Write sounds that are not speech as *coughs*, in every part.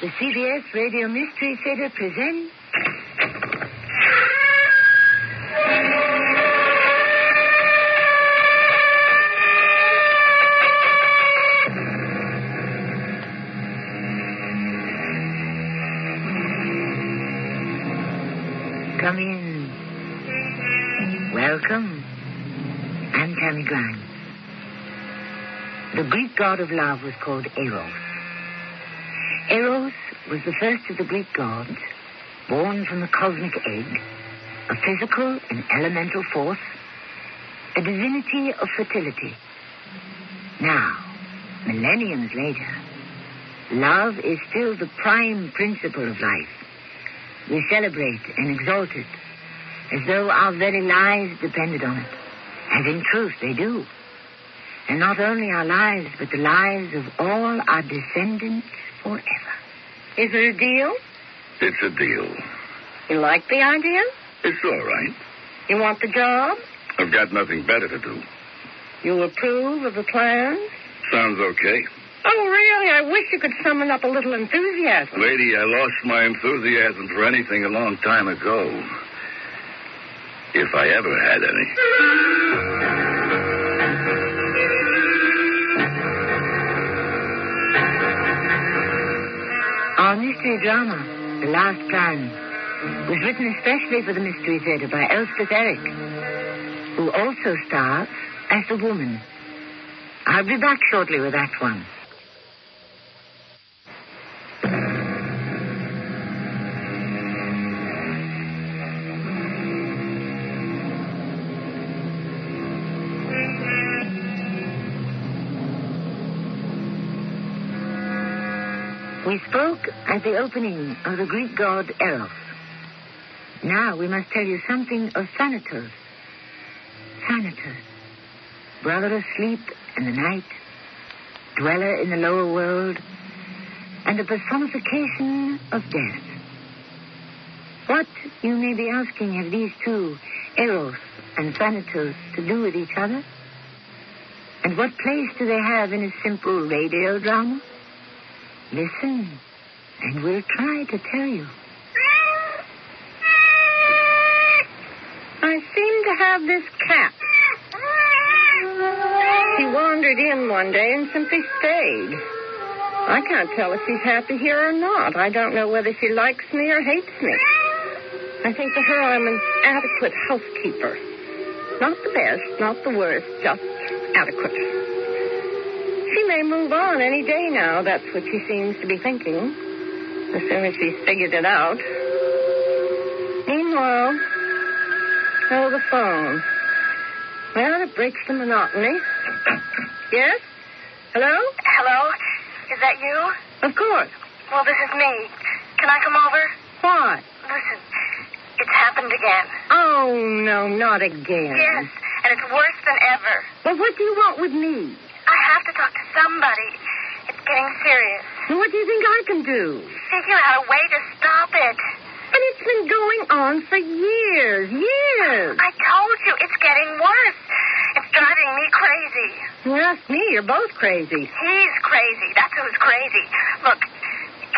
The CBS Radio Mystery Theater presents. Come in. Welcome. I'm Tammy Grimes. The Greek god of love was called Eros. Eros was the first of the Greek gods, born from the cosmic egg, a physical and elemental force, a divinity of fertility. Now, millenniums later, love is still the prime principle of life. We celebrate and exalt it as though our very lives depended on it. As in truth they do. And not only our lives, but the lives of all our descendants forever. Is it a deal? It's a deal. You like the idea? It's all right. You want the job? I've got nothing better to do. You approve of the plan? Sounds okay. Oh, really? I wish you could summon up a little enthusiasm. Lady, I lost my enthusiasm for anything a long time ago. If I ever had any. Mystery drama, The Last Plan, was written especially for the Mystery Theater by Elspeth Eric, who also stars as the woman. I'll be back shortly with that one. We spoke at the opening of the Greek god Eros. Now we must tell you something of Thanatos. Thanatos, brother of sleep and the night, dweller in the lower world, and the personification of death. What, you may be asking, have these two, Eros and Thanatos, to do with each other? And what place do they have in a simple radio drama? Listen, and we'll try to tell you. I seem to have this cat. She wandered in one day and simply stayed. I can't tell if she's happy here or not. I don't know whether she likes me or hates me. I think to her I'm an adequate housekeeper. Not the best, not the worst, just adequate. She may move on any day now. That's what she seems to be thinking. As soon as she's figured it out. Meanwhile, oh, the phone. Well, it breaks the monotony. *coughs* yes? Hello? Hello? Is that you? Of course. Well, this is me. Can I come over? Why? Listen, it's happened again. Oh, no, not again. Yes, and it's worse than ever. Well, what do you want with me? I have to talk to somebody. It's getting serious. Well, what do you think I can do? Figure out a way to stop it. But it's been going on for years, years. I told you, it's getting worse. It's driving me crazy. You ask me, you're both crazy. He's crazy. That's who's crazy. Look,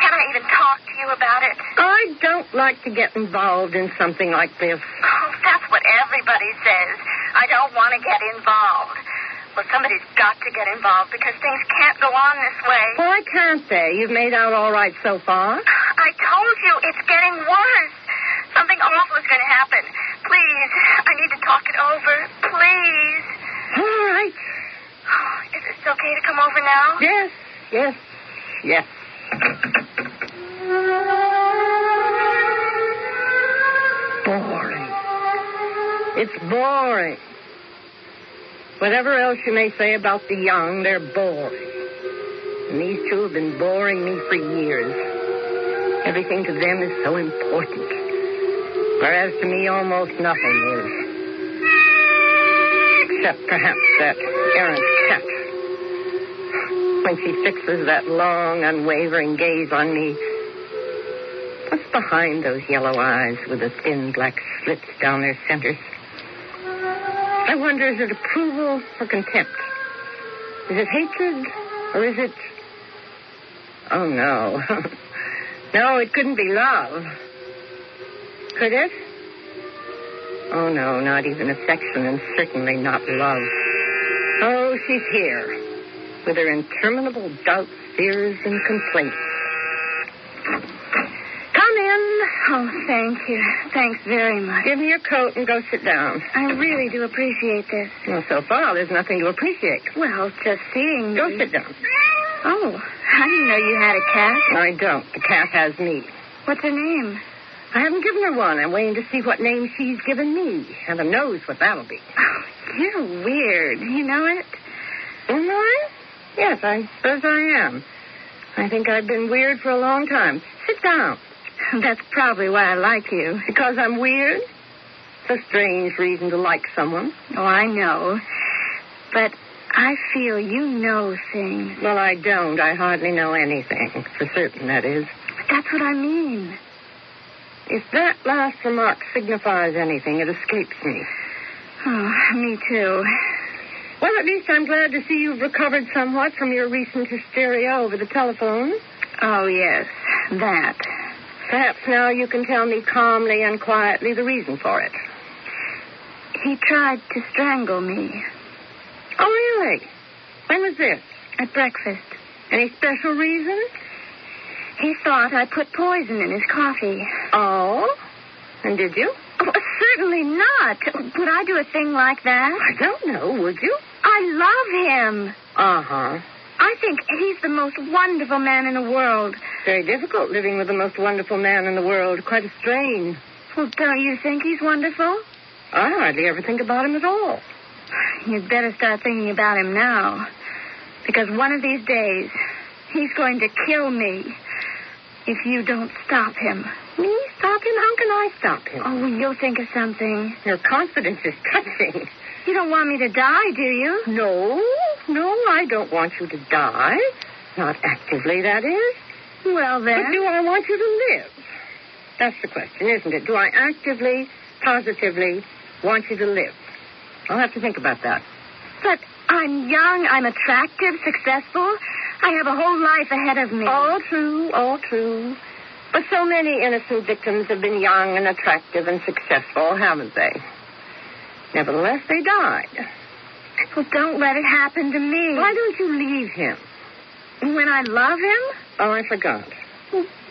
can I even talk to you about it? I don't like to get involved in something like this. Oh, that's what everybody says. I don't want to get involved. Well, somebody's got to get involved because things can't go on this way. Why can't they? You've made out all right so far. I told you it's getting worse. Something awful is going to happen. Please, I need to talk it over. Please. All right. *sighs* Is it okay to come over now? Yes, yes, yes. Boring. It's boring. Whatever else you may say about the young, they're boring. And these two have been boring me for years. Everything to them is so important. Whereas to me, almost nothing is. Except perhaps that errant cat. When she fixes that long, unwavering gaze on me, what's behind those yellow eyes with the thin black slits down their centers? I wonder, is it approval or contempt? Is it hatred or is it. Oh, no. *laughs* No, it couldn't be love. Could it? Oh, no, not even affection, and certainly not love. Oh, she's here, with her interminable doubts, fears, and complaints. Come in. Oh, thank you. Thanks very much. Give me your coat and go sit down. I really do appreciate this. Well, so far, there's nothing to appreciate. Well, just seeing. Go you- sit down. Oh, I didn't know you had a cat. I don't. The cat has me. What's her name? I haven't given her one. I'm waiting to see what name she's given me. Heaven knows what that'll be. Oh, you're weird. You know it? Am I? Yes, I suppose I am. I think I've been weird for a long time. Sit down. That's probably why I like you. Because I'm weird? It's a strange reason to like someone. Oh, I know. But I feel you know things. Well, I don't. I hardly know anything. For certain, that is. But that's what I mean. If that last remark signifies anything, it escapes me. Oh, me too. Well, at least I'm glad to see you've recovered somewhat from your recent hysteria over the telephone. Oh, yes, that. Perhaps now you can tell me calmly and quietly the reason for it. He tried to strangle me Oh, really? When was this? at breakfast. Any special reason? He thought I put poison in his coffee. Oh? And did you? Oh, certainly not. Would I do a thing like that? I don't know. Would you? I love him. Uh huh. I think he's the most wonderful man in the world. Very difficult living with the most wonderful man in the world. Quite a strain. Well, don't you think he's wonderful? I hardly ever think about him at all. You'd better start thinking about him now. Because one of these days, he's going to kill me if you don't stop him. Me stop him? How can I stop him? Oh, you'll think of something. Your confidence is touching. You don't want me to die, do you? No, no, I don't want you to die. Not actively, that is. Well, then. But do I want you to live? That's the question, isn't it? Do I actively, positively want you to live? I'll have to think about that. But I'm young, I'm attractive, successful. I have a whole life ahead of me. All true, all true. But so many innocent victims have been young and attractive and successful, haven't they? Nevertheless, they died. Well, don't let it happen to me. Why don't you leave him? When I love him? Oh, I forgot.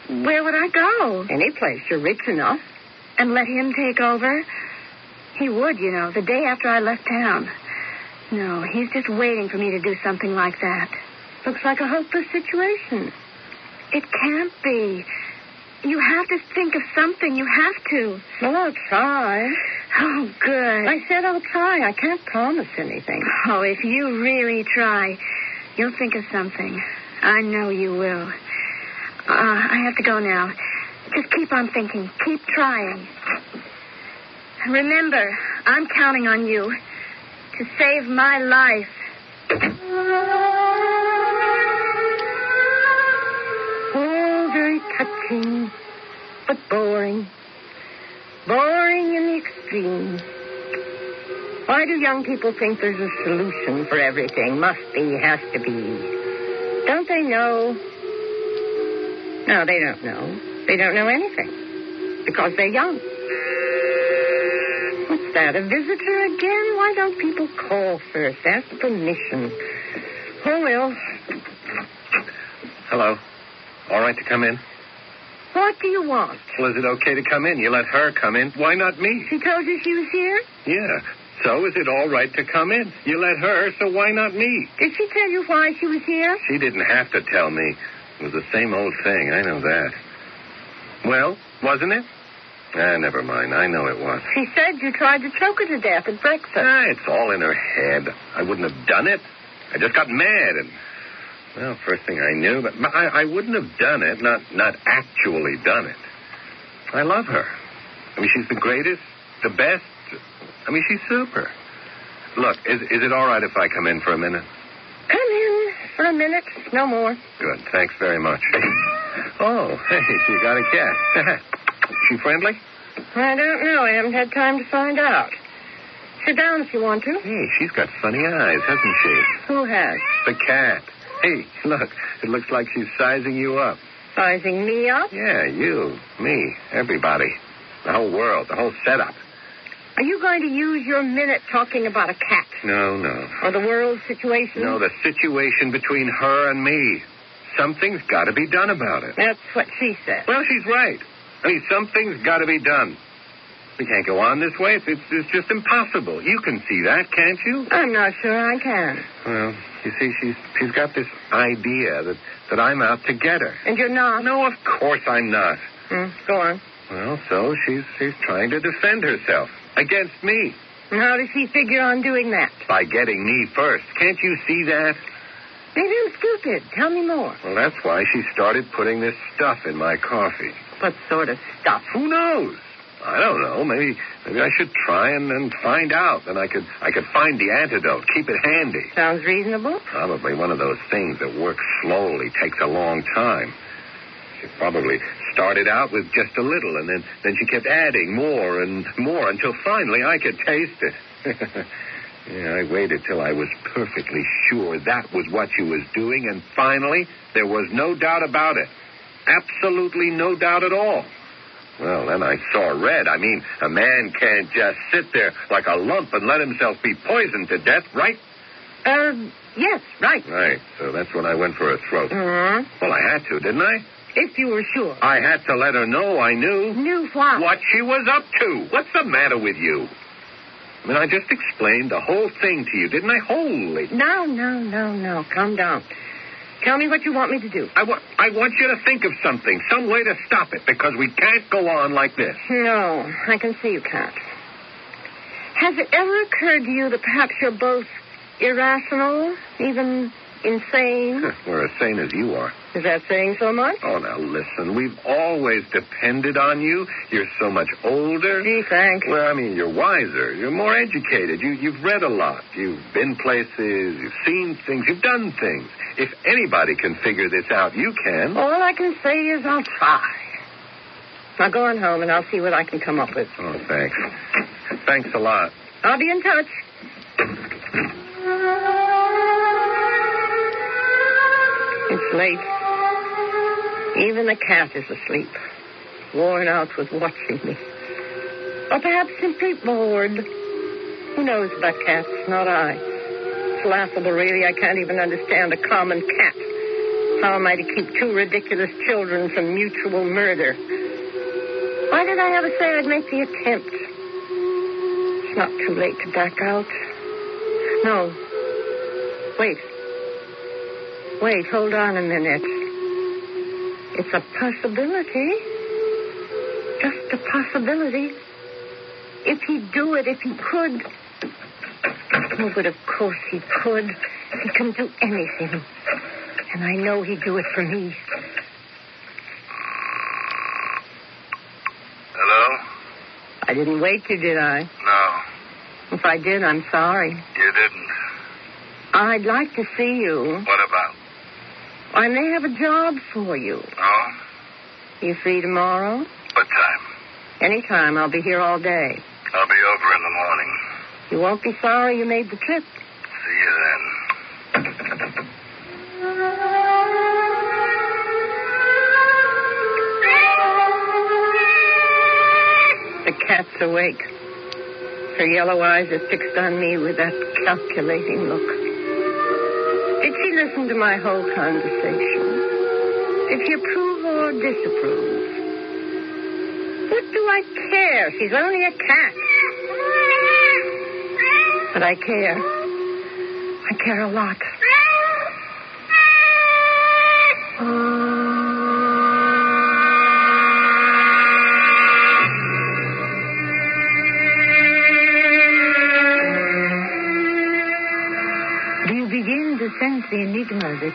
Where would I go? Any place. You're rich enough. And let him take over? He would, you know, the day after I left town. No, he's just waiting for me to do something like that. Looks like a hopeless situation. It can't be. You have to think of something. You have to. Well, I'll try. Oh, good. I said I'll try. I can't promise anything. Oh, if you really try, you'll think of something. I know you will. Uh, I have to go now. Just keep on thinking. Keep trying. Remember, I'm counting on you to save my life. Boring. Boring in the extreme. Why do young people think there's a solution for everything? Must be, has to be. Don't they know? No, they don't know. They don't know anything. Because they're young. What's that? A visitor again? Why don't people call first? Ask permission. Oh, well. Hello. All right to come in? What do you want? Well, is it okay to come in? You let her come in. Why not me? She told you she was here? Yeah. So is it all right to come in? You let her, so why not me? Did she tell you why she was here? She didn't have to tell me. It was the same old thing. I know that. Well, wasn't it? Ah, never mind. I know it was. She said you tried to choke her to death at breakfast. Ah, it's all in her head. I wouldn't have done it. I just got mad and, well, first thing I knew, but I, I wouldn't have done it, not not actually done it. I love her. I mean, she's the greatest, the best. I mean, she's super. Look, is is it all right if I come in for a minute? Come in for a minute. No more. Good. Thanks very much. Oh, hey, you got a cat. is *laughs* she friendly? I don't know. I haven't had time to find out. Sit down if you want to. Hey, she's got funny eyes, hasn't she? Who has? The cat. Hey, look, it looks like she's sizing you up. Sizing me up? Yeah, you, me, everybody. The whole world, the whole setup. Are you going to use your minute talking about a cat? No, no. Or the world situation? No, the situation between her and me. Something's got to be done about it. That's what she said. Well, she's right. I mean, something's got to be done. We can't go on this way. It's, it's, it's just impossible. You can see that, can't you? I'm not sure I can. Well, you see, she's she's got this idea that that I'm out to get her. And you're not? No, of course I'm not. Hmm, go on. Well, so she's she's trying to defend herself against me And how does she figure on doing that? by getting me first. Can't you see that? Maybe I'm stupid. Tell me more. Well, that's why she started putting this stuff in my coffee. What sort of stuff? Who knows? I don't know. Maybe maybe I should try and, and find out. Then I could I could find the antidote. Keep it handy. Sounds reasonable. Probably one of those things that works slowly, takes a long time. She probably started out with just a little, and then, then she kept adding more and more until finally I could taste it. *laughs* yeah, I waited till I was perfectly sure that was what she was doing, and finally there was no doubt about it. Absolutely no doubt at all. Well, then I saw red. I mean, a man can't just sit there like a lump and let himself be poisoned to death, right? Uh, yes, right. Right. So that's when I went for her throat. hmm Well, I had to, didn't I? If you were sure. I had to let her know I knew Knew what? what she was up to. What's the matter with you? I mean, I just explained the whole thing to you, didn't I? Holy. No, no, no, no. Calm down. Tell me what you want me to do. I, wa- I want you to think of something, some way to stop it, because we can't go on like this. No, I can see you can't. Has it ever occurred to you that perhaps you're both irrational, even insane? We're as sane as you are. Is that saying so much? Oh, now listen. We've always depended on you. You're so much older. Gee, thanks. Well, I mean, you're wiser. You're more educated. You, you've read a lot. You've been places. You've seen things. You've done things. If anybody can figure this out, you can. All I can say is I'll try. Now go on home and I'll see what I can come up with. Oh, thanks. Thanks a lot. I'll be in touch. It's late. Even the cat is asleep, worn out with watching me. Or perhaps simply bored. Who knows about cats? Not I. It's laughable, really. I can't even understand a common cat. How am I to keep two ridiculous children from mutual murder? Why did I ever say I'd make the attempt? It's not too late to back out. No. Wait. Wait, hold on a minute. It's a possibility. Just a possibility. If he'd do it, if he could. Oh, but of course he could. He can do anything. And I know he'd do it for me. Hello? I didn't wake you, did I? No, If I did, I'm sorry. you didn't. I'd like to see you. What about? I may have a job for you. Oh? You free tomorrow? What time? Anytime. I'll be here all day. I'll be over in the morning. You won't be sorry you made the trip. See you then. The cat's awake. Her yellow eyes are fixed on me with that calculating look. Did she listen to my whole conversation? If she approve or disapprove? What do I care? She's only a cat. But I care. I care a lot.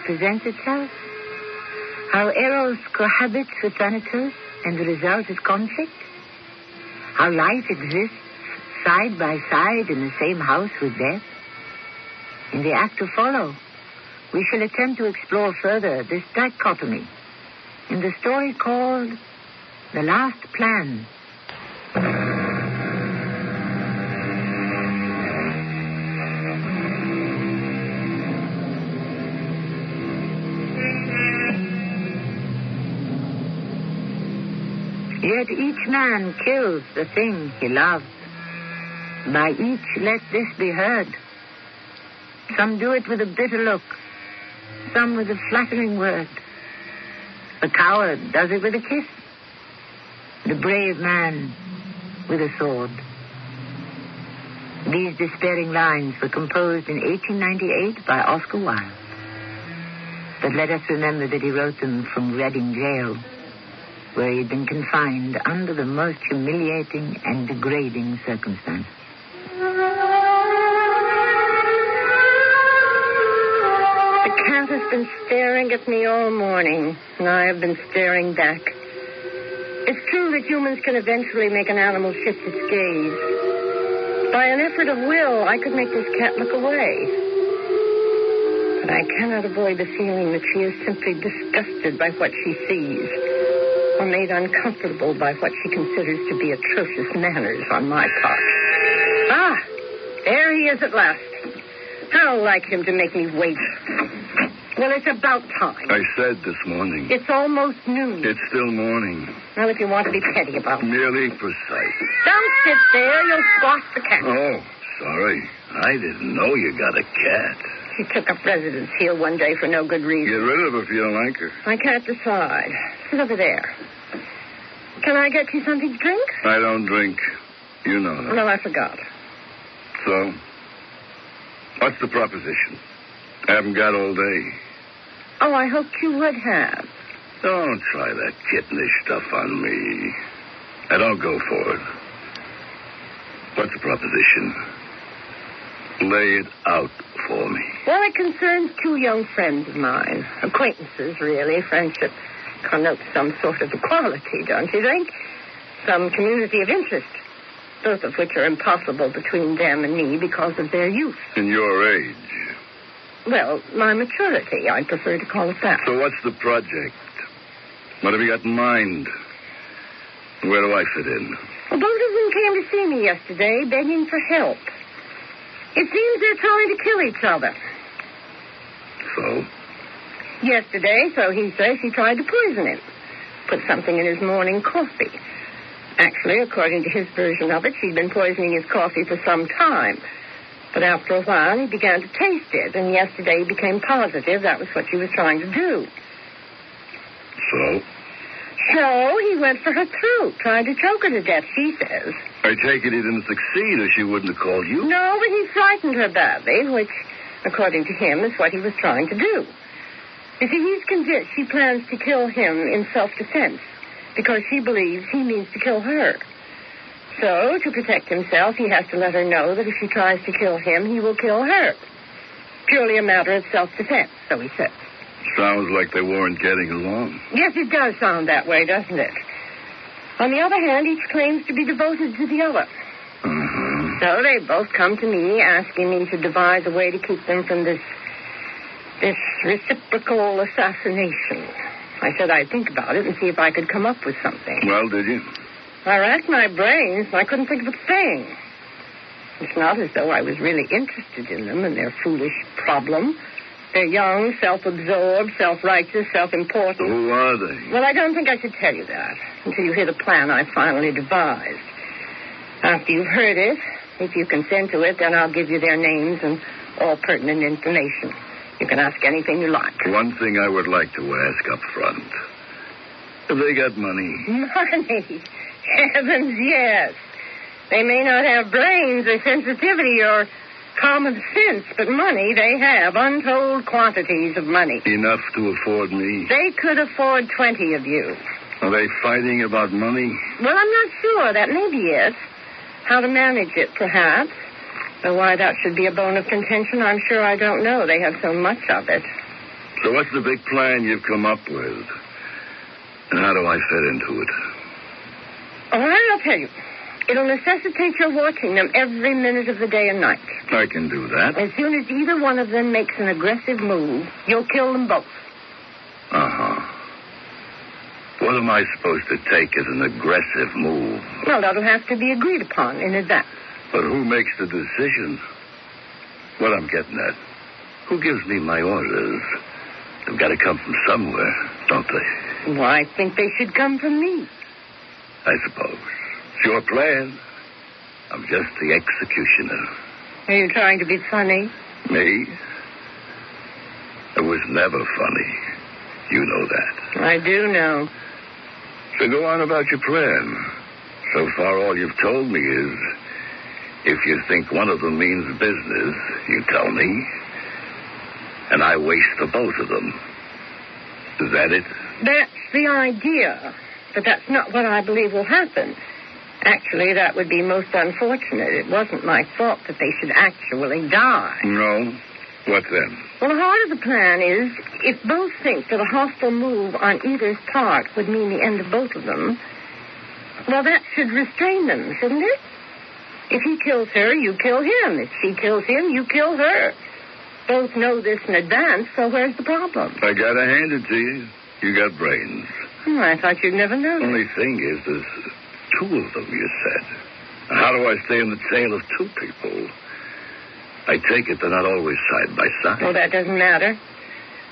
Presents itself? How Eros cohabits with Thanatos and the result is conflict? How life exists side by side in the same house with death? In the act to follow, we shall attempt to explore further this dichotomy in the story called The Last Plan. Yet each man kills the thing he loves. By each let this be heard. Some do it with a bitter look, some with a flattering word. The coward does it with a kiss. The brave man with a sword. These despairing lines were composed in 1898 by Oscar Wilde. But let us remember that he wrote them from Reading jail, where he had been confined under the most humiliating and degrading circumstances. The cat has been staring at me all morning, and I have been staring back. It's true that humans can eventually make an animal shift its gaze. By an effort of will, I could make this cat look away. But I cannot avoid the feeling that she is simply disgusted by what she sees, or made uncomfortable by what she considers to be atrocious manners on my part. Ah, there he is at last. How like him to make me wait. Well, it's about time. I said this morning. It's almost noon. It's still morning. Well, if you want to be petty about it. Merely precise. Don't sit there. You'll squash the cat. Oh, sorry. I didn't know you got a cat. She took up residence here one day for no good reason. Get rid of her if you don't like her. I can't decide. Sit over there. Can I get you something to drink? I don't drink. You know that. No, I forgot. So, what's the proposition? I haven't got all day. Oh, I hoped you would have. Don't try that kittenish stuff on me. I don't go for it. What's the proposition? Lay it out for me. Well, it concerns two young friends of mine. Acquaintances, really. Friendship connotes some sort of equality, don't you think? Some community of interest. Both of which are impossible between them and me because of their youth. In your age. Well, my maturity, I prefer to call it that. So what's the project? What have you got in mind? Where do I fit in? Well, both of them came to see me yesterday begging for help. It seems they're trying to kill each other. So? Yesterday, so he says, she tried to poison him. Put something in his morning coffee. Actually, according to his version of it, she'd been poisoning his coffee for some time. But after a while, he began to taste it, and yesterday he became positive that was what she was trying to do. So? So he went for her throat, tried to choke her to death, she says. I take it he didn't succeed or she wouldn't have called you? No, but he frightened her badly, which, according to him, is what he was trying to do. You see, he's convinced she plans to kill him in self-defense because she believes he means to kill her. So, to protect himself, he has to let her know that if she tries to kill him, he will kill her. Purely a matter of self-defense, so he says. Sounds like they weren't getting along. Yes, it does sound that way, doesn't it? On the other hand, each claims to be devoted to the other. Uh-huh. So they both come to me asking me to devise a way to keep them from this this reciprocal assassination. I said I'd think about it and see if I could come up with something. Well, did you? I racked my brains and I couldn't think of a thing. It's not as though I was really interested in them and their foolish problem. They're young, self-absorbed, self-righteous, self-important. Who are they? Well, I don't think I should tell you that until you hear the plan I finally devised. After you've heard it, if you consent to it, then I'll give you their names and all pertinent information. You can ask anything you like. One thing I would like to ask up front. Have they got money? Money. Heavens, yes. They may not have brains or sensitivity or common sense, but money they have. Untold quantities of money. Enough to afford me? They could afford 20 of you. Are they fighting about money? Well, I'm not sure. That may be it. How to manage it, perhaps. Though why that should be a bone of contention, I'm sure I don't know. They have so much of it. So what's the big plan you've come up with? And how do I fit into it? All right, I'll tell you. It'll necessitate your watching them every minute of the day and night. I can do that. As soon as either one of them makes an aggressive move, you'll kill them both. What am I supposed to take as an aggressive move? Well, that'll have to be agreed upon in advance. But who makes the decision? What I'm getting at. Who gives me my orders? They've got to come from somewhere, don't they? Well, I think they should come from me. I suppose. It's your plan. I'm just the executioner. Are you trying to be funny? Me? I was never funny. You know that. I do know. So go on about your plan. So far, all you've told me is if you think one of them means business, you tell me. And I waste the both of them. Is that it? That's the idea. But that's not what I believe will happen. Actually, that would be most unfortunate. It wasn't my fault that they should actually die. No. What then? Well, the heart of the plan is if both think that a hostile move on either's part would mean the end of both of them, well, that should restrain them, shouldn't it? If he kills her, you kill him. If she kills him, you kill her. Both know this in advance, so where's the problem? I gotta hand it to you. You got brains. Oh, I thought you'd never know. that. Only thing is, there's two of them, you said. How do I stay in the tail of two people? I take it they're not always side by side. Well, that doesn't matter.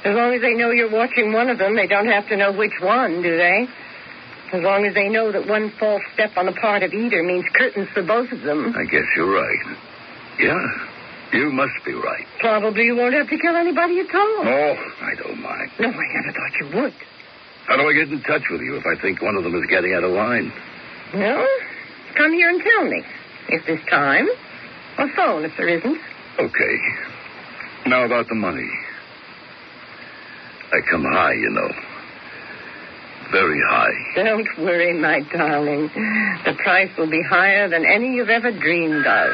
As long as they know you're watching one of them, they don't have to know which one, do they? As long as they know that one false step on the part of either means curtains for both of them, I guess you're right. Yeah, you must be right. probably you won't have to kill anybody at all. No, I don't mind. No, I never thought you would. How do I get in touch with you if I think one of them is getting out of line? Well, come here and tell me. If there's time. Or phone if there isn't. Okay. Now about the money. I come high, you know. Very high. Don't worry, my darling. The price will be higher than any you've ever dreamed of.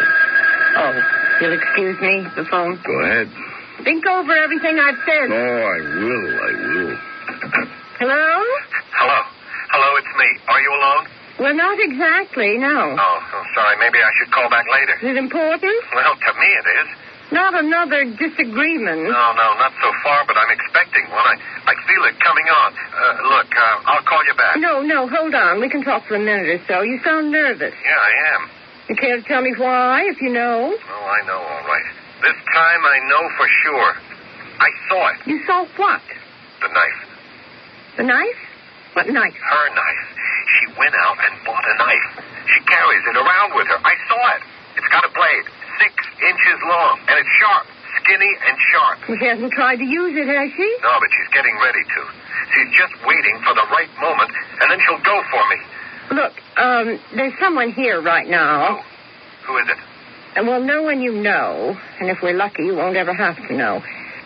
Oh, you'll excuse me, the phone. Go ahead. Think over everything I've said. Oh, I will, I will. Hello? Hello. Hello, it's me. Are you alone? Well, not exactly, no. Oh, oh, sorry. Maybe I should call back later. Is it important? Well, to me it is. Not another disagreement. No, no, not so far, but I'm expecting one. I, I feel it coming on. Uh, look, uh, I'll call you back. No, no, hold on. We can talk for a minute or so. You sound nervous. Yeah, I am. You care to tell me why, if you know? Oh, I know, all right. This time I know for sure. I saw it. You saw what? The knife. The knife? What knife? Her knife. She went out and bought a knife. She carries it around with her. I saw it. It's got a blade, six inches long, and it's sharp, skinny and sharp. She hasn't tried to use it, has she? No, but she's getting ready to. She's just waiting for the right moment, and then she'll go for me. Look, um, there's someone here right now. Who? Who is it? And well, no one you know, and if we're lucky, you won't ever have to know.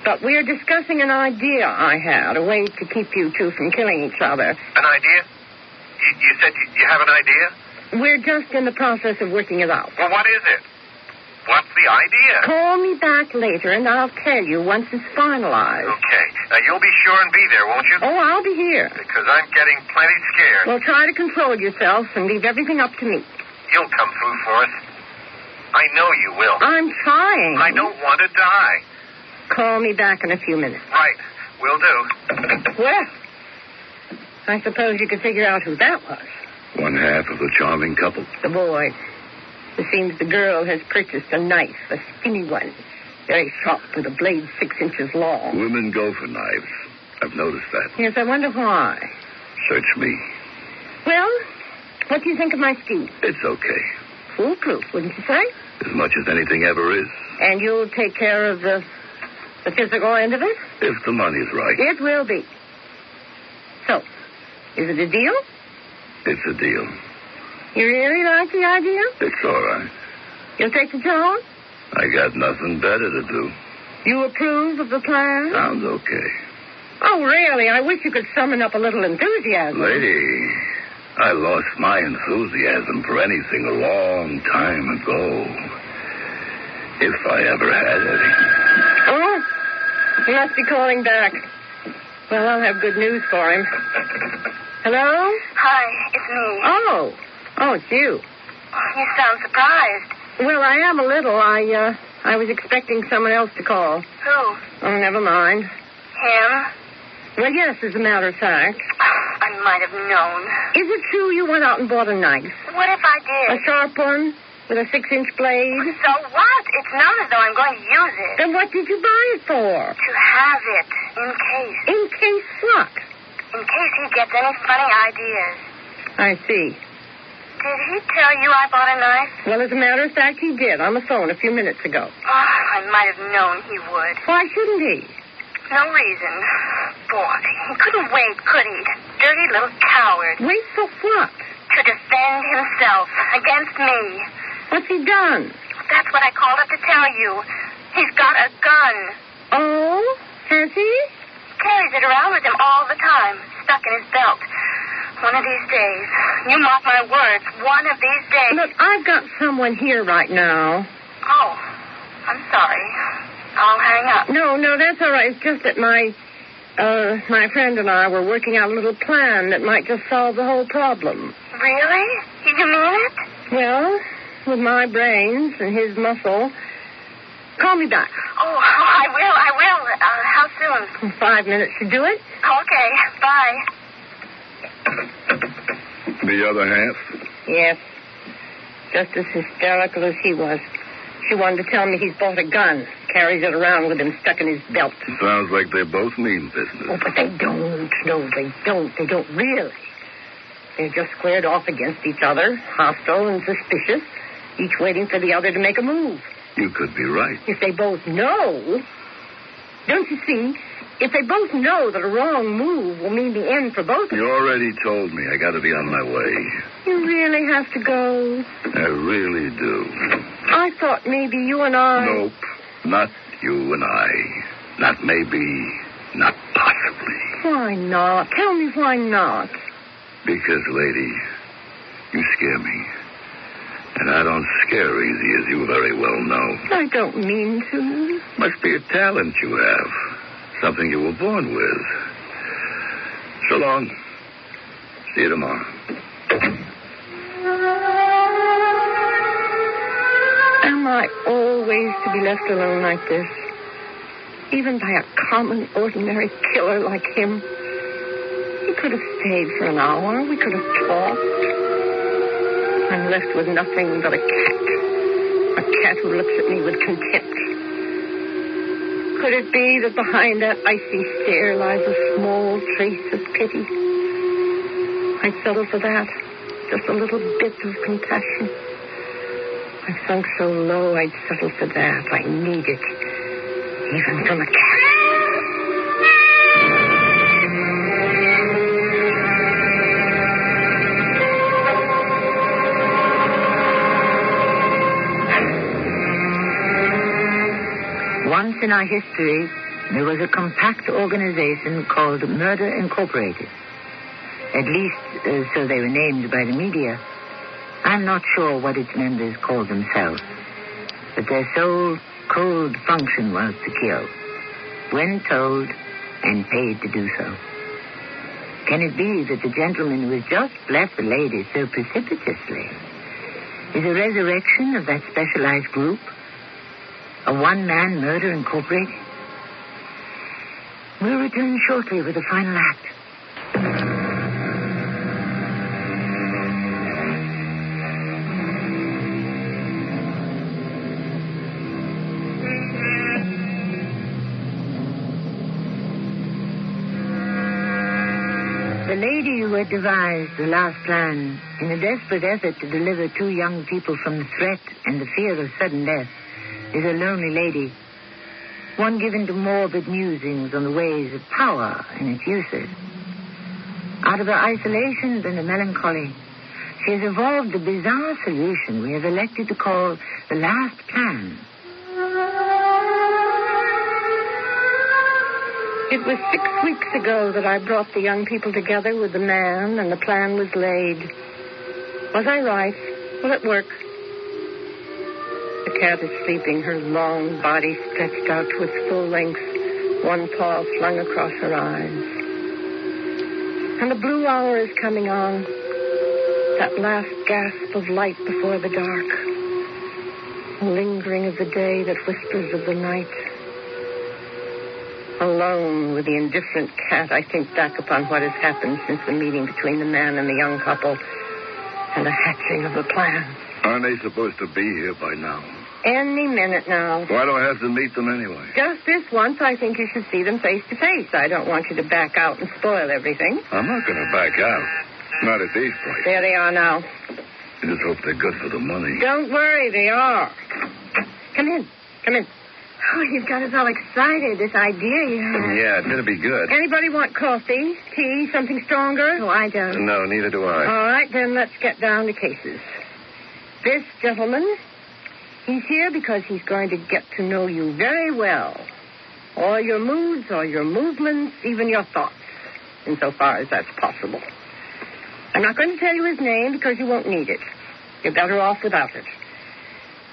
But we're discussing an idea I had, a way to keep you two from killing each other. An idea? You, you said you, you have an idea? We're just in the process of working it out. Well, what is it? What's the idea? Call me back later, and I'll tell you once it's finalized. Okay. Now, you'll be sure and be there, won't you? Oh, I'll be here. Because I'm getting plenty scared. Well, try to control yourself and leave everything up to me. You'll come through for us. I know you will. I'm trying. I don't want to die. Call me back in a few minutes. Right. Will do. Well, I suppose you could figure out who that was. One half of the charming couple. The boy. It seems the girl has purchased a knife, a skinny one, very sharp with a blade six inches long. Women go for knives. I've noticed that. Yes, I wonder why. Search me. Well, what do you think of my scheme? It's okay. Foolproof, wouldn't you say? As much as anything ever is. And you'll take care of the the physical end of it? If the money's right. It will be. So, is it a deal? It's a deal. You really like the idea? It's all right. You'll take the job? I got nothing better to do. You approve of the plan? Sounds okay. Oh, really? I wish you could summon up a little enthusiasm. Lady, I lost my enthusiasm for anything a long time ago. If I ever had any. He must be calling back. Well, I'll have good news for him. Hello? Hi, it's me. Oh, oh, it's you. You sound surprised. Well, I am a little. I, uh, I was expecting someone else to call. Who? Oh, never mind. Him? Well, yes, as a matter of fact. I might have known. Is it true you went out and bought a knife? What if I did? A sharp one? With a six inch blade? So what? It's not as though I'm going to use it. Then what did you buy it for? To have it, in case. In case what? In case he gets any funny ideas. I see. Did he tell you I bought a knife? Well, as a matter of fact, he did on the phone a few minutes ago. Oh, I might have known he would. Why shouldn't he? No reason. Boy, he couldn't wait, could he? Dirty little coward. Wait for what? To defend himself against me. What's he done? That's what I called up to tell you. He's got a gun. Oh, has he? Carries it around with him all the time, stuck in his belt. One of these days, you mark my words, one of these days. Look, I've got someone here right now. Oh, I'm sorry. I'll hang up. No, no, that's all right. It's just that my, uh, my friend and I were working out a little plan that might just solve the whole problem. Really? You mean it? Well, with my brains and his muscle. Call me back. Oh, I will, I will. Uh, how soon? Five minutes to do it. Okay, bye. The other half? Yes. Just as hysterical as he was. She wanted to tell me he's bought a gun, carries it around with him stuck in his belt. Sounds like they both mean business. Oh, but they don't. No, they don't. They don't really. They're just squared off against each other, hostile and suspicious, each waiting for the other to make a move. You could be right. If they both know, don't you see? If they both know that a wrong move will mean the end for both of You them, already told me I got to be on my way. you really have to go. I really do. I thought maybe you and I. Nope. Not you and I. Not maybe. Not possibly. Why not? Tell me why not. Because, lady, you scare me. And I don't scare easy, as you very well know. I don't mean to. Must be a talent you have. Something you were born with. So long. See you tomorrow. Am I always to be left alone like this? Even by a common, ordinary killer like him? He could have stayed for an hour. We could have talked. I'm left with nothing but a cat. A cat who looks at me with contempt. Could it be that behind that icy stare lies a small trace of pity? I'd settle for that. Just a little bit of compassion. I sunk so low, I'd settle for that. I need it. Even from a cat. Once in our history, there was a compact organization called Murder Incorporated. At least, uh, so they were named by the media. I'm not sure what its members called themselves, but their sole cold function was to kill, when told and paid to do so. Can it be that the gentleman who has just left the lady so precipitously is a resurrection of that specialized group? A one-man murder incorporated? We'll return shortly with the final act. The lady who had devised the last plan in a desperate effort to deliver two young people from the threat and the fear of sudden death is a lonely lady, one given to morbid musings on the ways of power and its uses. Out of her isolation and her melancholy, she has evolved a bizarre solution we have elected to call the last plan. It was six weeks ago that I brought the young people together with the man, and the plan was laid. Was I right? Will it work? Cat is sleeping, her long body stretched out to its full length, one paw flung across her eyes. And the blue hour is coming on, that last gasp of light before the dark, the lingering of the day that whispers of the night. Alone with the indifferent cat, I think back upon what has happened since the meeting between the man and the young couple and the hatching of the plan. Aren't they supposed to be here by now? Any minute now. Why do I have to meet them anyway? Just this once, I think you should see them face to face. I don't want you to back out and spoil everything. I'm not going to back out. Not at these prices. There they are now. I just hope they're good for the money. Don't worry, they are. Come in. Come in. Oh, you've got us all excited, this idea you have. Yeah, it better be good. Anybody want coffee, tea, something stronger? Oh, I don't. No, neither do I. All right, then let's get down to cases. This gentleman, he's here because he's going to get to know you very well. All your moods, all your movements, even your thoughts, insofar as that's possible. I'm not going to tell you his name because you won't need it. You're better off without it.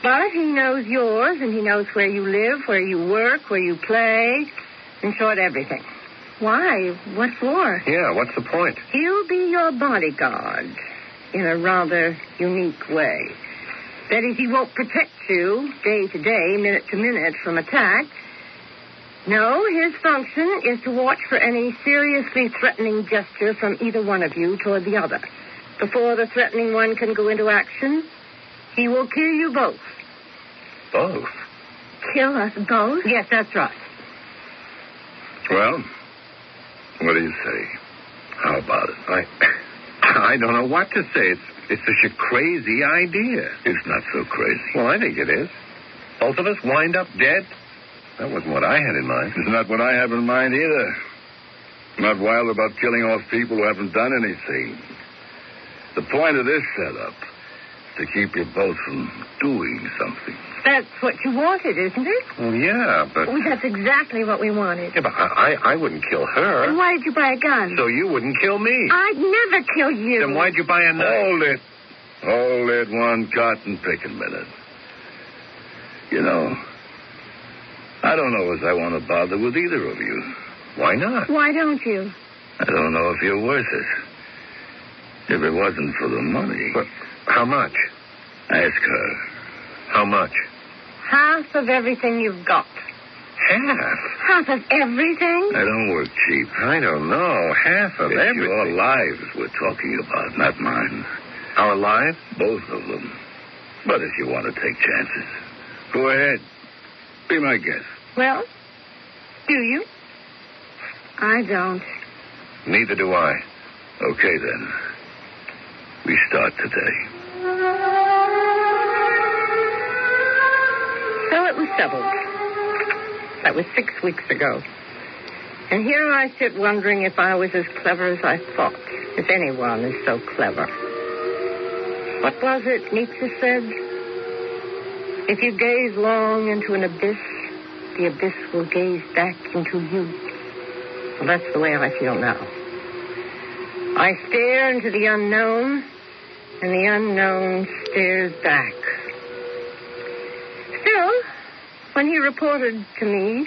But he knows yours, and he knows where you live, where you work, where you play, in short, everything. Why? What for? Yeah, what's the point? He'll be your bodyguard in a rather unique way. That is, he won't protect you day to day, minute to minute from attack. No, his function is to watch for any seriously threatening gesture from either one of you toward the other. Before the threatening one can go into action, he will kill you both. Both. Kill us both? Yes, that's right. Well, what do you say? How about it? I, *coughs* I don't know what to say. It's, it's such a crazy idea. It's not so crazy. Well, I think it is. Both of us wind up dead. That wasn't what I had in mind. It's not what I have in mind either. I'm not wild about killing off people who haven't done anything. The point of this setup is to keep you both from doing something. That's what you wanted, isn't it? Well, yeah, but Oh, that's exactly what we wanted. yeah, but I, I I wouldn't kill And her, why did you buy a gun? so you wouldn't kill me. I'd never kill you. Then why'd you buy a knife? Hold it. Hold it one cotton picking minute. You know, I don't know as I want to bother with either of you. Why not? Why don't you? I don't know if you're worth it. If it wasn't for the money. But how much? Ask her. How much? Half of everything you've got. Half. Half of everything? I don't work cheap. I don't know. Half of It's everything. your lives we're talking about, not mine. Our lives? Both of them. But if you want to take chances, go ahead. Be my guest. Well, do you? I don't. Neither do I. Okay, then. We start today. So it was settled. That was six weeks ago. And here I sit wondering if I was as clever as I thought, if anyone is so clever. What was it Nietzsche said? If you gaze long into an abyss, the abyss will gaze back into you. Well, that's the way I feel now. I stare into the unknown, and the unknown stares back. When he reported to me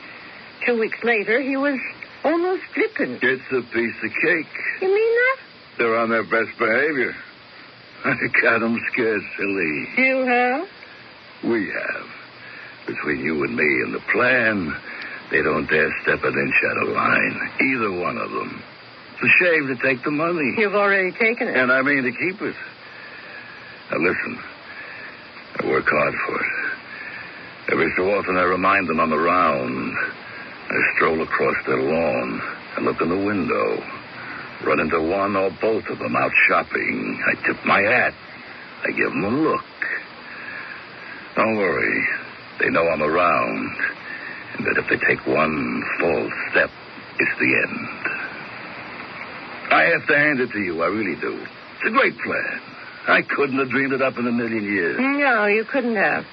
two weeks later, he was almost flippant. It's a piece of cake. You mean that? They're on their best behavior. *laughs* I got them scared silly. You have? We have. Between you and me and the plan, they don't dare step an inch out of line. Either one of them. It's a shame to take the money. You've already taken it. And I mean to keep it. Now listen. I work hard for it. Every so often I remind them I'm around. I stroll across their lawn. and look in the window. Run into one or both of them out shopping. I tip my hat. I give them a look. Don't worry. They know I'm around. And that if they take one false step, it's the end. I have to hand it to you. I really do. It's a great plan. I couldn't have dreamed it up in a million years. No, you couldn't have.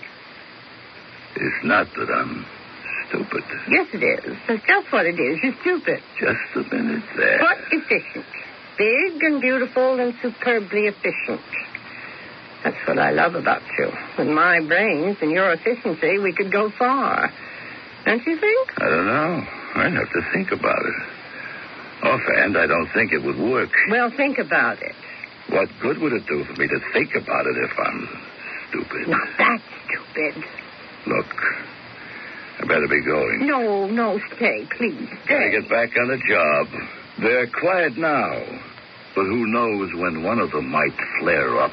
It's not that I'm stupid. Yes, it is. That's just what it is. You're stupid. Just a minute there. But efficient. Big and beautiful and superbly efficient. That's what I love about you. With my brains and your efficiency, we could go far. Don't you think? I don't know. I'd have to think about it. Offhand, I don't think it would work. Well, think about it. What good would it do for me to think about it if I'm stupid? Not that stupid. Look, I better be going. No, no, stay, please. Gotta Stay. get back on the job. They're quiet now, but who knows when one of them might flare up.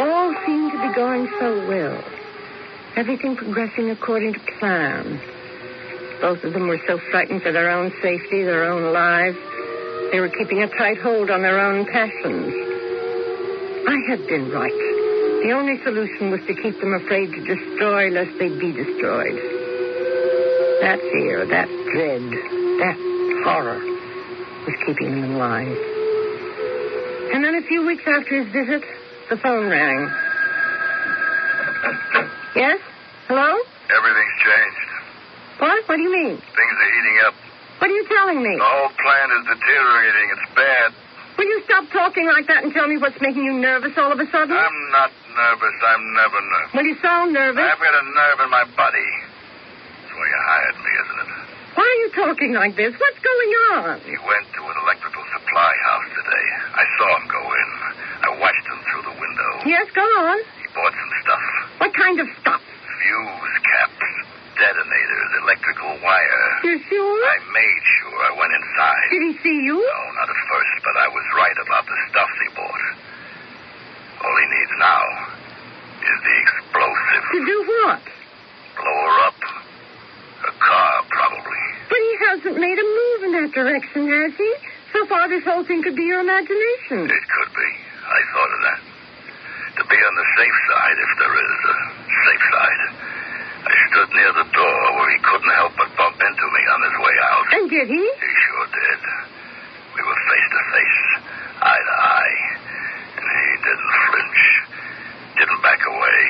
All seemed to be going so well. Everything progressing according to plan. Both of them were so frightened for their own safety, their own lives. They were keeping a tight hold on their own passions. I had been right. The only solution was to keep them afraid to destroy lest they'd be destroyed. That fear, that dread, that horror was keeping them in line. And then a few weeks after his visit, the phone rang. Yes? Hello? Everything's changed. What? What do you mean? Things are heating up. What are you telling me? The whole plant is deteriorating. It's bad. Will you stop talking like that and tell me what's making you nervous all of a sudden? I'm not nervous. I'm never nervous. Well, you sound nervous. I've got a nerve in my body. That's why you hired me, isn't it? Why are you talking like this? What's going on? He went to an electrical supply house today. I saw him go in. I watched him through the window. Yes, go on. He bought some stuff. What kind of stuff? Fuse caps, detonators, electrical wire. You sure? I made sure I went inside. Did he see you? No, not at first, but I was right about the stuff he bought. All he needs now is the explosive. To do what? Blow her up. A car, probably. But he hasn't made a move in that direction, has he? So far, this whole thing could be your imagination. It could be. I thought of that. To be on the safe side, if there is a safe side. Stood near the door where he couldn't help but bump into me on his way out. And did he? He sure did. We were face to face, eye to eye, and he didn't flinch, didn't back away.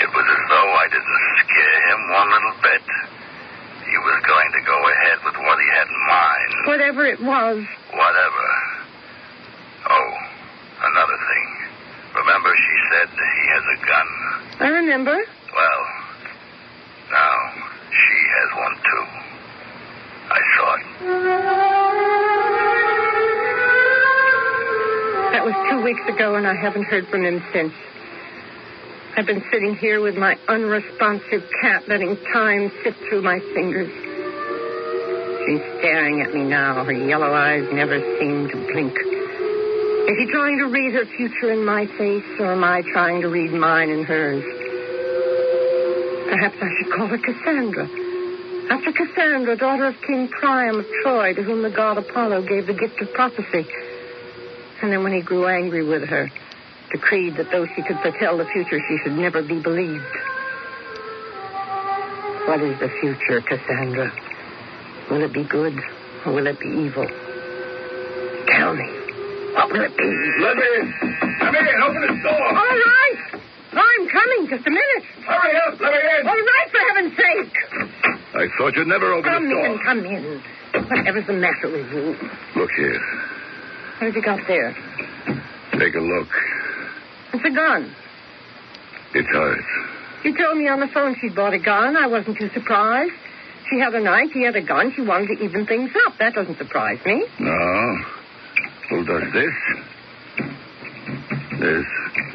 It was as though I didn't scare him one little bit. He was going to go ahead with what he had in mind. Whatever it was. Whatever. Oh, another thing. Remember she said he has a gun? I remember. Well, she has one too. I saw it. That was two weeks ago, and I haven't heard from him since. I've been sitting here with my unresponsive cat, letting time sift through my fingers. She's staring at me now. Her yellow eyes never seem to blink. Is she trying to read her future in my face, or am I trying to read mine in hers? Perhaps I should call her Cassandra. After Cassandra, daughter of King Priam of Troy, to whom the god Apollo gave the gift of prophecy. And then when he grew angry with her, decreed that though she could foretell the future, she should never be believed. What is the future, Cassandra? Will it be good or will it be evil? Tell me. What will it be? Let me in. Let me in. Open the door. All right. I'm coming. Just a minute. Hurry up. Let me in. All right, for heaven's sake. I thought you'd never open Come the door. Come in, come in. Whatever's the matter with you? Look here. What have you got there? Take a look. It's a gun. It's hers. You told me on the phone she'd bought a gun. I wasn't too surprised. She had a knife, he had a gun. She wanted to even things up. That doesn't surprise me. No. Who does this? There's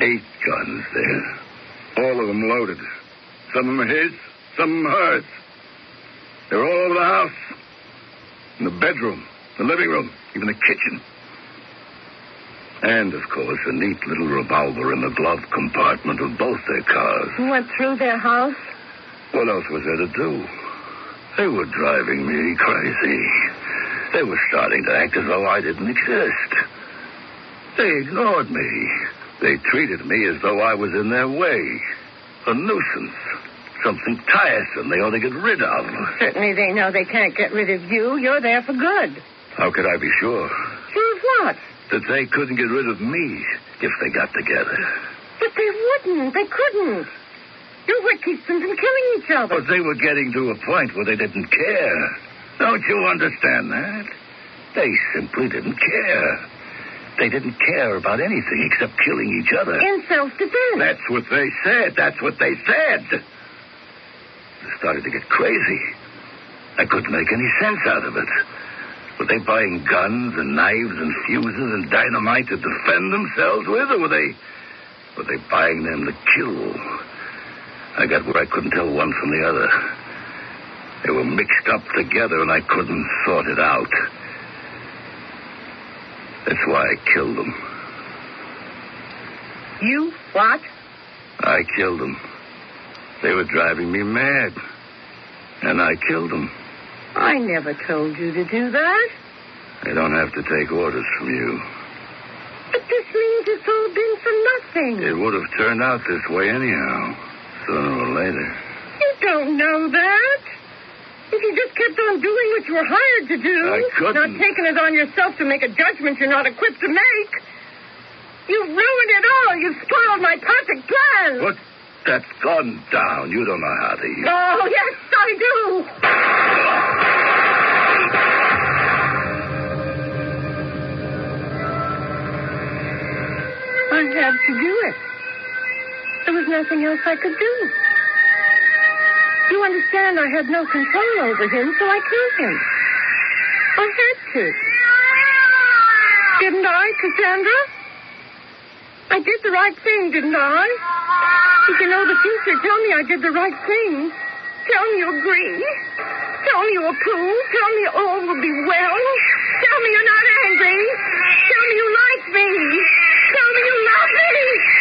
eight guns there. All of them loaded. Some of them are his, some of them hers. They're all over the house. In the bedroom, the living room, even the kitchen. And, of course, a neat little revolver in the glove compartment of both their cars. You went through their house? What else was there to do? They were driving me crazy. They were starting to act as though I didn't exist. They ignored me. They treated me as though I was in their way. A nuisance. Something tiresome they ought to get rid of. Certainly they know they can't get rid of you. You're there for good. How could I be sure Sure of what? that they couldn't get rid of me if they got together? But they wouldn't. They couldn't. You're what keeps them from killing each other. But they were getting to a point where they didn't care. Don't you understand that? They simply didn't care. They didn't care about anything except killing each other. In self-defense. That's what they said. That's what they said. They started to get crazy. I couldn't make any sense out of it. Were they buying guns and knives and fuses and dynamite to defend themselves with, or were they were they buying them to kill? I got where I couldn't tell one from the other. They were mixed up together, and I couldn't sort it out. That's why I killed them. You what? I killed them. They were driving me mad. And I killed them. I never told you to do that. I don't have to take orders from you. But this means it's all been for nothing. It would have turned out this way anyhow, sooner or later. You don't know that. If you just kept on doing what you were hired to do, I couldn't. not taking it on yourself to make a judgment you're not equipped to make, you've ruined it all. You've spoiled my perfect plan. But that's gone down. You don't know how to use Oh, yes, I do. I had to do it. There was nothing else I could do. You understand, I had no control over him, so I killed him. I had to. Didn't I, Cassandra? I did the right thing, didn't I? If you know the future, tell me I did the right thing. Tell me you agree. Tell me you approve. Tell me all will be well. Tell me you're not angry. Tell me you like me. Tell me you love me.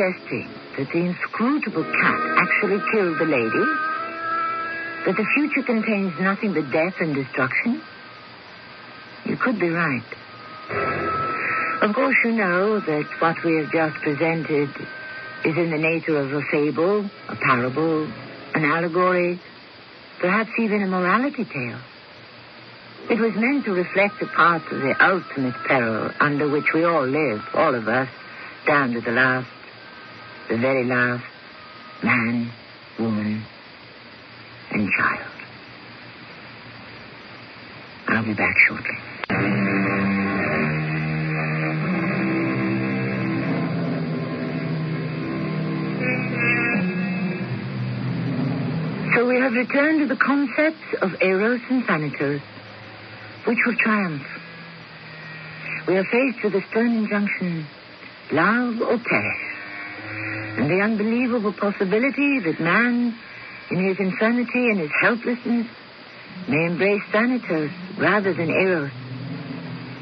Suggesting that the inscrutable cat actually killed the lady? That the future contains nothing but death and destruction? You could be right. Of course, you know that what we have just presented is in the nature of a fable, a parable, an allegory, perhaps even a morality tale. It was meant to reflect a part of the ultimate peril under which we all live, all of us, down to the last, the very last, man, woman, and child. I'll be back shortly. So we have returned to the concepts of Eros and Thanatos. Which will triumph? We are faced with a stern injunction love or perish. And the unbelievable possibility that man, in his infirmity and his helplessness, may embrace Thanatos rather than Eros,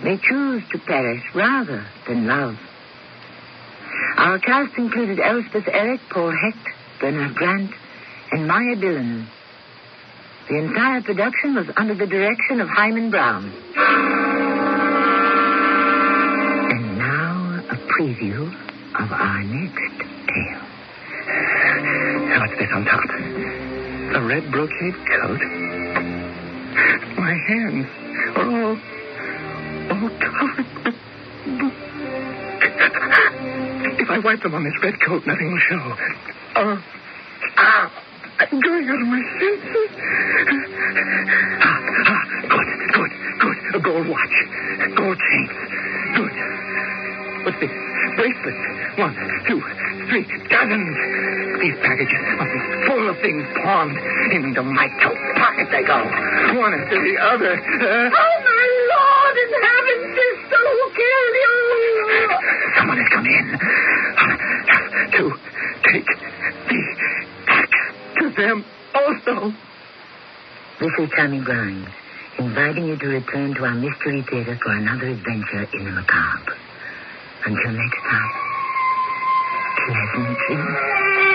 may choose to perish rather than love. Our cast included Elspeth Eric, Paul Hecht, Bernard Grant, and Maya Dillon. The entire production was under the direction of Himan Brown. And now a preview of our next tale. What's this on top? A red brocade coat? My hands are all, all covered If I wipe them on this red coat, nothing will show. Oh, ah, I'm going out of my senses. Ah, ah, good, good, good. A gold watch, gold chain. Good. What's this? Bracelets. One, two, three, dozens. These packages must be full of things pawned. Into my coat pocket they go. One after the other. Uh, Oh, my Lord in heaven, sister, who killed you? Someone has come in. To take the back to them also. This is Tammy Grimes, inviting you to return to our Mystery Theater for another adventure in the macabre. Until next time, pleasant dreams.